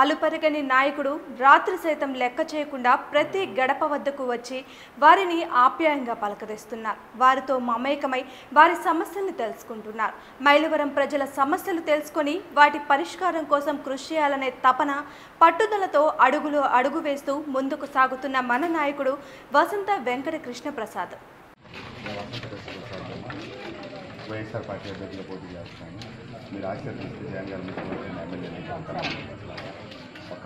అలుపెరగని నాయకుడు రాత్రి సైతం లెక్క చేయకుండా ప్రతి గడప వద్దకు వచ్చి వారిని ఆప్యాయంగా పలకరిస్తున్నారు. వారితో మమేకమై వారి సమస్యల్ని తెలుసుకుంటున్నారు. మైలవరం ప్రజల సమస్యలు తెలుసుకొని వాటి పరిష్కారం కోసం కృషి చేయాలనే తపన పట్టుదలతో అడుగులో అడుగు వేస్తూ ముందుకు సాగుతున్న మన నాయకుడు వసంత వెంకట కృష్ణ ప్రసాద్ వైఎస్ఆర్ పార్టీ అభ్యర్థిగా పోటీ చేస్తాను మీరు ఆశీర్వదిస్తే జగన్ గారు ఎమ్మెల్యే ఒక